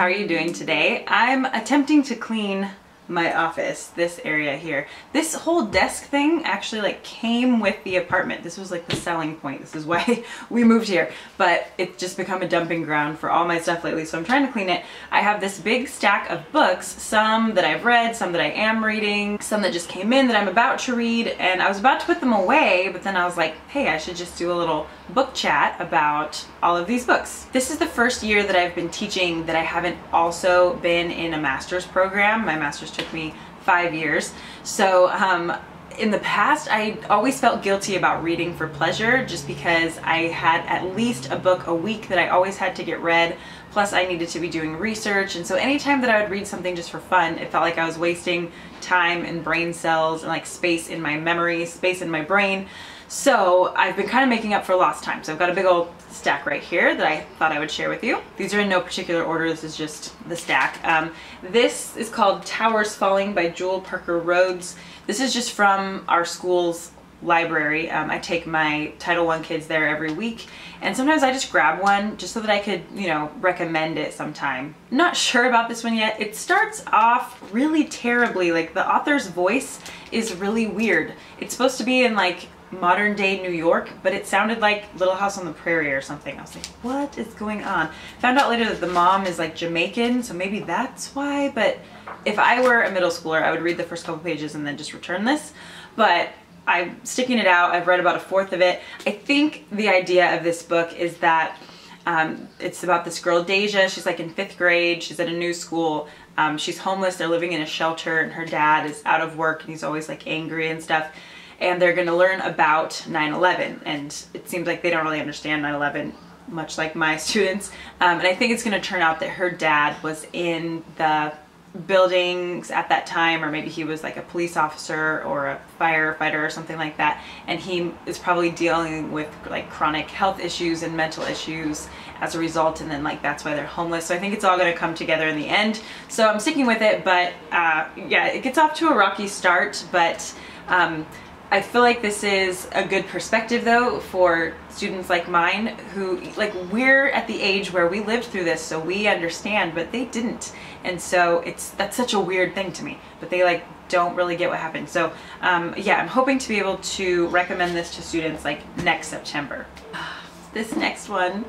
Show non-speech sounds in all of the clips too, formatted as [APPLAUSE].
how are you doing today? I'm attempting to clean my office, this area here. This whole desk thing actually like came with the apartment. This was like the selling point. This is why [LAUGHS] we moved here, but it's just become a dumping ground for all my stuff lately. So I'm trying to clean it. I have this big stack of books, some that I've read, some that I am reading, some that just came in that I'm about to read, and I was about to put them away, but then I was like, hey, I should just do a little book chat about all of these books. This is the first year that I've been teaching that I haven't also been in a master's program. My master's took me five years. So um, in the past, I always felt guilty about reading for pleasure just because I had at least a book a week that I always had to get read. Plus I needed to be doing research. And so anytime that I would read something just for fun, it felt like I was wasting time and brain cells and like space in my memory, space in my brain. So I've been kind of making up for lost time. So I've got a big old stack right here that I thought I would share with you. These are in no particular order. This is just the stack. Um, this is called Towers Falling by Jewell Parker Rhodes. This is just from our school's library. Um, I take my Title I kids there every week and sometimes I just grab one just so that I could, you know, recommend it sometime. Not sure about this one yet. It starts off really terribly. Like the author's voice is really weird. It's supposed to be in like modern day New York, but it sounded like Little House on the Prairie or something. I was like, what is going on? Found out later that the mom is like Jamaican, so maybe that's why, but if I were a middle schooler, I would read the first couple pages and then just return this. But I'm sticking it out. I've read about a fourth of it. I think the idea of this book is that um, it's about this girl, Deja. She's like in fifth grade. She's at a new school. Um, she's homeless. They're living in a shelter and her dad is out of work and he's always like angry and stuff and they're going to learn about 9-11 and it seems like they don't really understand 9-11 much like my [LAUGHS] students. Um, and I think it's going to turn out that her dad was in the buildings at that time or maybe he was like a police officer or a firefighter or something like that. And he is probably dealing with like chronic health issues and mental issues as a result and then like that's why they're homeless. So I think it's all going to come together in the end. So I'm sticking with it but uh, yeah it gets off to a rocky start but um, I feel like this is a good perspective though for students like mine who like we're at the age where we lived through this so we understand but they didn't and so it's that's such a weird thing to me but they like don't really get what happened so um, yeah I'm hoping to be able to recommend this to students like next September [SIGHS] this next one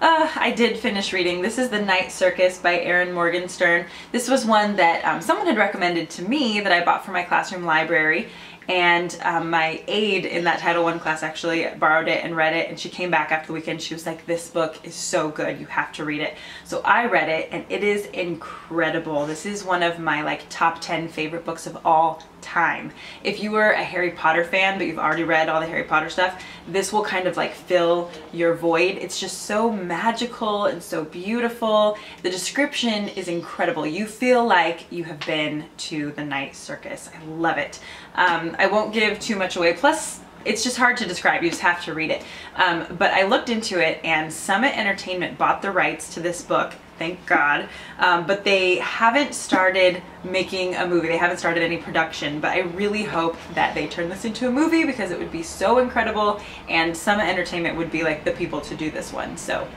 uh, I did finish reading. This is The Night Circus by Erin Morgenstern. This was one that um, someone had recommended to me that I bought for my classroom library and um, my aide in that Title I class actually borrowed it and read it and she came back after the weekend. She was like this book is so good you have to read it. So I read it and it is incredible. This is one of my like top 10 favorite books of all time. If you were a Harry Potter fan, but you've already read all the Harry Potter stuff, this will kind of like fill your void. It's just so magical and so beautiful. The description is incredible. You feel like you have been to the night circus. I love it. Um, I won't give too much away. Plus, it's just hard to describe. You just have to read it. Um, but I looked into it and Summit Entertainment bought the rights to this book thank God. Um, but they haven't started making a movie. They haven't started any production, but I really hope that they turn this into a movie because it would be so incredible and Summit Entertainment would be like the people to do this one. So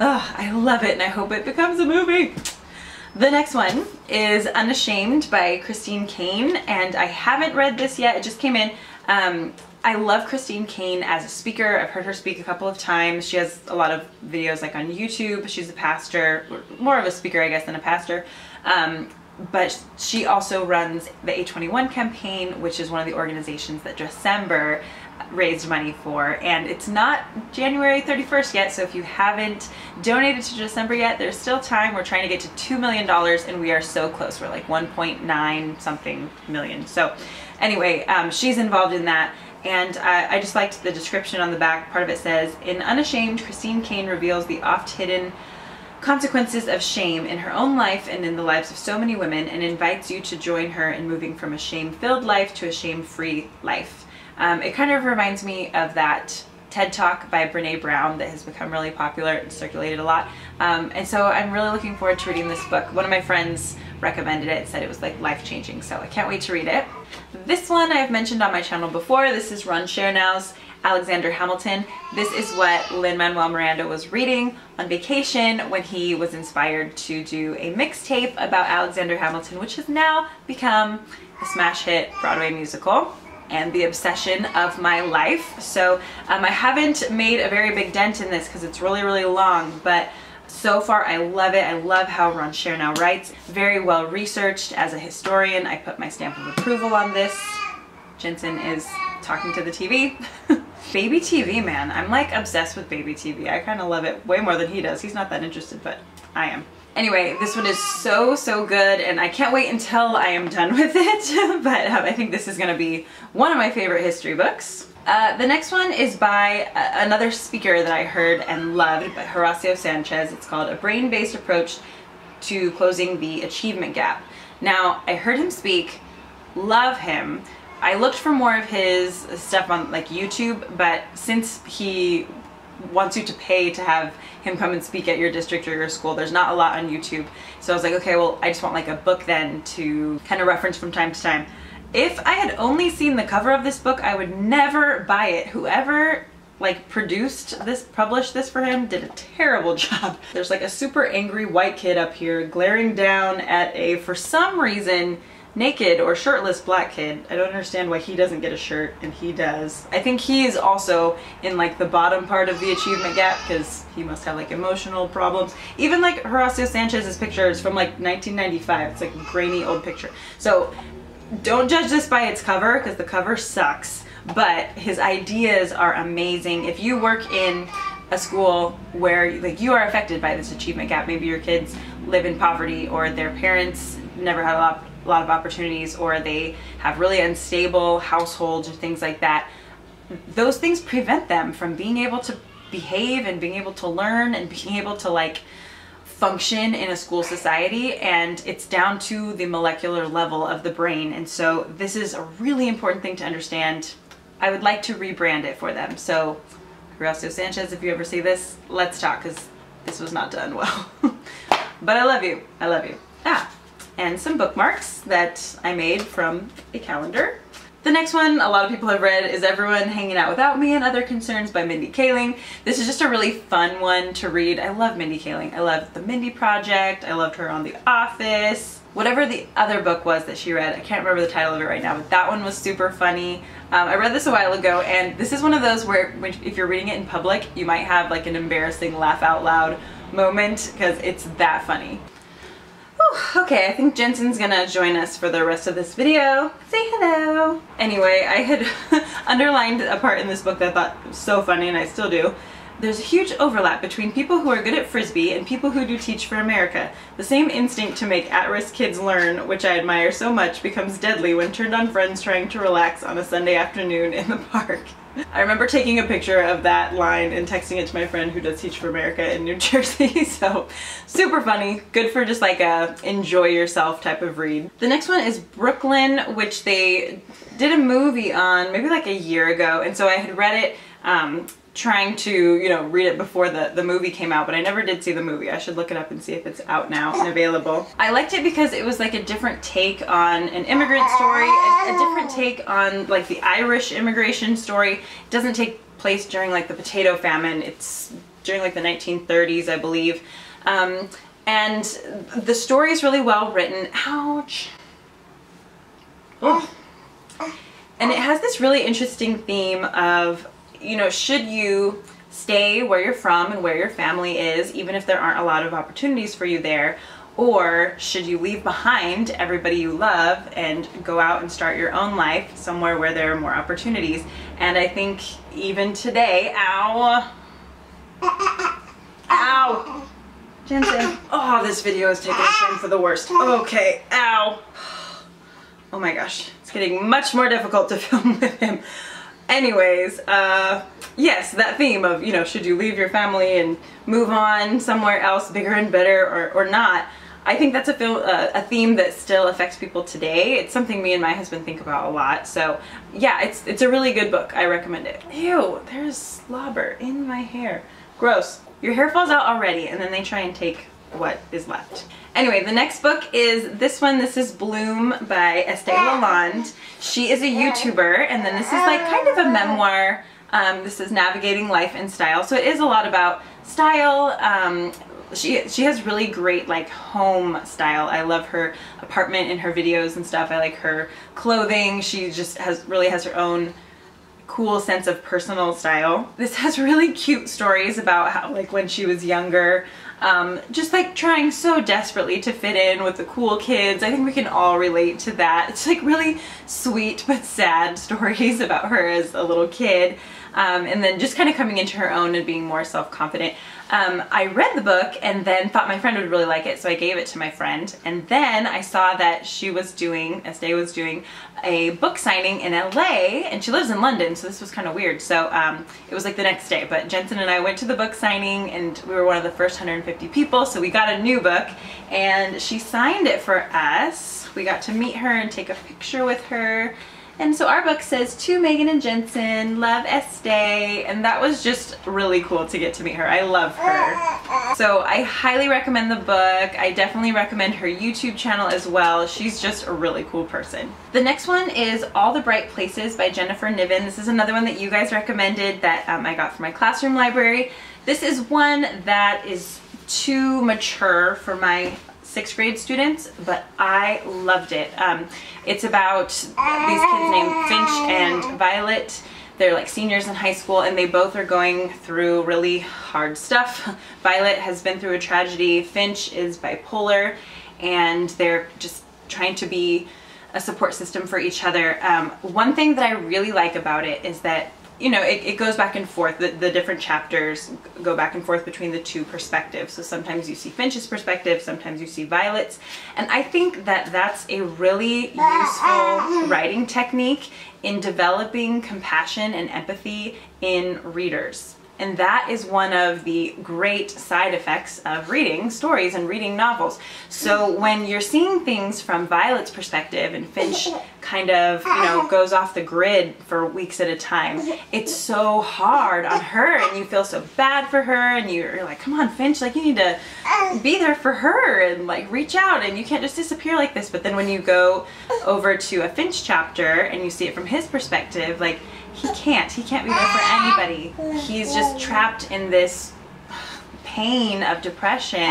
oh, I love it and I hope it becomes a movie. The next one is Unashamed by Christine Caine and I haven't read this yet. It just came in. Um, I love Christine Caine as a speaker. I've heard her speak a couple of times. She has a lot of videos like on YouTube. She's a pastor, more of a speaker I guess than a pastor. Um, but she also runs the A21 campaign, which is one of the organizations that December raised money for and it's not January 31st yet so if you haven't donated to December yet there's still time we're trying to get to two million dollars and we are so close we're like 1.9 something million so anyway um, she's involved in that and I, I just liked the description on the back. Part of it says, In Unashamed, Christine Caine reveals the oft-hidden consequences of shame in her own life and in the lives of so many women and invites you to join her in moving from a shame-filled life to a shame-free life. Um, it kind of reminds me of that TED Talk by Brene Brown that has become really popular and circulated a lot. Um, and so I'm really looking forward to reading this book. One of my friends recommended it, said it was like life-changing, so I can't wait to read it. This one I've mentioned on my channel before. This is Ron Chernow's Alexander Hamilton. This is what Lin-Manuel Miranda was reading on vacation when he was inspired to do a mixtape about Alexander Hamilton, which has now become a smash hit Broadway musical and the obsession of my life. So um, I haven't made a very big dent in this because it's really, really long, but so far I love it. I love how Ron Chernow writes. Very well researched as a historian. I put my stamp of approval on this. Jensen is talking to the TV. [LAUGHS] baby TV, man. I'm like obsessed with baby TV. I kind of love it way more than he does. He's not that interested, but I am. Anyway, this one is so, so good and I can't wait until I am done [LAUGHS] with it, but um, I think this is gonna be one of my favorite history books. Uh, the next one is by uh, another speaker that I heard and loved, by Horacio Sanchez. It's called A Brain-Based Approach to Closing the Achievement Gap. Now, I heard him speak, love him. I looked for more of his stuff on like YouTube, but since he wants you to pay to have him come and speak at your district or your school. There's not a lot on YouTube. So I was like, okay, well, I just want like a book then to kind of reference from time to time. If I had only seen the cover of this book, I would never buy it. Whoever like produced this, published this for him, did a terrible [LAUGHS] job. There's like a super angry white kid up here glaring down at a, for some reason, naked or shirtless black kid. I don't understand why he doesn't get a shirt and he does. I think he is also in like the bottom part of the achievement gap because he must have like emotional problems. Even like Horacio Sanchez's picture is from like 1995. It's like a grainy old picture. So don't judge this by its cover because the cover sucks, but his ideas are amazing. If you work in a school where like you are affected by this achievement gap, maybe your kids live in poverty or their parents never had a lot a lot of opportunities or they have really unstable households or things like that, those things prevent them from being able to behave and being able to learn and being able to like function in a school society and it's down to the molecular level of the brain and so this is a really important thing to understand. I would like to rebrand it for them. So Horacio Sanchez, if you ever see this, let's talk because this was not done well. [LAUGHS] but I love you. I love you. Ah, and some bookmarks that I made from a calendar. The next one a lot of people have read is Everyone Hanging Out Without Me and Other Concerns by Mindy Kaling. This is just a really fun one to read. I love Mindy Kaling. I love The Mindy Project. I loved her on The Office. Whatever the other book was that she read, I can't remember the title of it right now, but that one was super funny. Um, I read this a while ago and this is one of those where if you're reading it in public, you might have like an embarrassing laugh out loud moment because it's that funny. Okay, I think Jensen's gonna join us for the rest of this video. Say hello! Anyway, I had [LAUGHS] underlined a part in this book that I thought was so funny, and I still do. There's a huge overlap between people who are good at Frisbee and people who do Teach for America. The same instinct to make at-risk kids learn, which I admire so much, becomes deadly when turned on friends trying to relax on a Sunday afternoon in the [LAUGHS] park. I remember taking a picture of that line and texting it to my friend who does Teach for America in New [LAUGHS] Jersey, so super funny. Good for just like a enjoy yourself type of read. The next one is Brooklyn, which they did a movie on maybe like a year ago, and so I had read it um, trying to, you know, read it before the, the movie came out, but I never did see the movie. I should look it up and see if it's out now and available. I liked it because it was like a different take on an immigrant story, a, a different take on like the Irish immigration story. It doesn't take place during like the potato famine. It's during like the 1930s, I believe. Um, and the story is really well written. Ouch. Oh. And it has this really interesting theme of you know, should you stay where you're from and where your family is, even if there aren't a lot of opportunities for you there, or should you leave behind everybody you love and go out and start your own life somewhere where there are more opportunities? And I think even today, ow, ow, Jensen, oh, this video is taking a turn for the worst. Okay, ow. Oh my gosh, it's getting much more difficult to [LAUGHS] film with him. Anyways, uh, yes, that theme of, you know, should you leave your family and move on somewhere else bigger and better or, or not, I think that's a, uh, a theme that still affects people today. It's something me and my husband think about a lot. So yeah, it's, it's a really good book. I recommend it. Ew, there's slobber in my hair. Gross. Your hair falls out already and then they try and take what is left. Anyway, the next book is this one. This is Bloom by Estee Lalonde. She is a YouTuber, and then this is like kind of a memoir. Um, this is Navigating Life and Style. So it is a lot about style. Um, she, she has really great like home style. I love her apartment and her videos and stuff. I like her clothing. She just has really has her own cool sense of personal style. This has really cute stories about how like when she was younger, um, just like trying so desperately to fit in with the cool kids. I think we can all relate to that. It's like really sweet but sad [LAUGHS] stories about her as a little kid. Um, and then just kind of coming into her own and being more self-confident. Um, I read the book and then thought my friend would really like it, so I gave it to my friend. And then I saw that she was doing, Estee was doing a book signing in LA, and she lives in London, so this was kind of weird. So um, it was like the next day, but Jensen and I went to the book signing, and we were one of the first 150 people, so we got a new book, and she signed it for us. We got to meet her and take a picture with her. And so our book says, To Megan and Jensen, love Estee, and that was just really cool to get to meet her. I love her. So I highly recommend the book. I definitely recommend her YouTube channel as well. She's just a really cool person. The next one is All the Bright Places by Jennifer Niven. This is another one that you guys recommended that um, I got from my classroom library. This is one that is too mature for my sixth grade students, but I loved it. Um, it's about these kids named Finch and Violet. They're like seniors in high school and they both are going through really hard stuff. [LAUGHS] Violet has been through a tragedy. Finch is bipolar and they're just trying to be a support system for each other. Um, one thing that I really like about it is that you know, it, it goes back and forth. The, the different chapters go back and forth between the two perspectives. So sometimes you see Finch's perspective, sometimes you see Violet's. And I think that that's a really useful writing technique in developing compassion and empathy in readers. And that is one of the great side effects of reading stories and reading novels. So when you're seeing things from Violet's perspective and Finch [LAUGHS] kind of, you know, goes off the grid for weeks at a time, it's so hard on her and you feel so bad for her and you're like, come on, Finch, like you need to be there for her and like reach out and you can't just disappear like this. But then when you go over to a Finch chapter and you see it from his perspective, like he can't. He can't be there for anybody. He's just trapped in this pain of depression.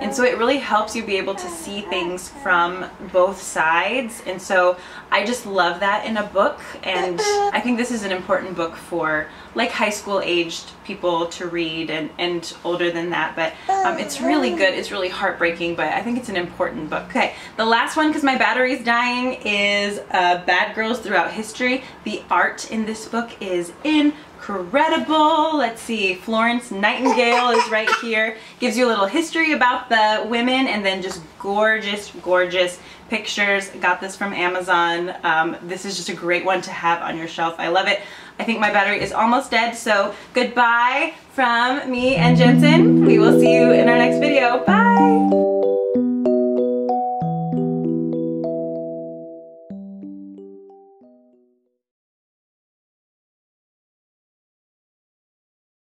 And so it really helps you be able to see things from both sides. And so I just love that in a book. And I think this is an important book for like high school aged people to read and, and older than that. But um, it's really good. It's really heartbreaking, but I think it's an important book. Okay, the last one, because my battery's dying, is uh, Bad Girls Throughout History. The art in this book is in incredible. Let's see, Florence Nightingale is right here. Gives you a little history about the women and then just gorgeous, gorgeous pictures. Got this from Amazon. Um, this is just a great one to have on your shelf. I love it. I think my battery is almost dead, so goodbye from me and Jensen. We will see you in our next video. Bye!